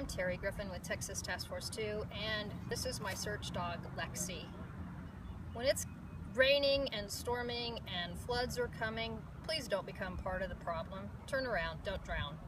I'm Terry Griffin with Texas Task Force 2, and this is my search dog, Lexi. When it's raining and storming and floods are coming, please don't become part of the problem. Turn around, don't drown.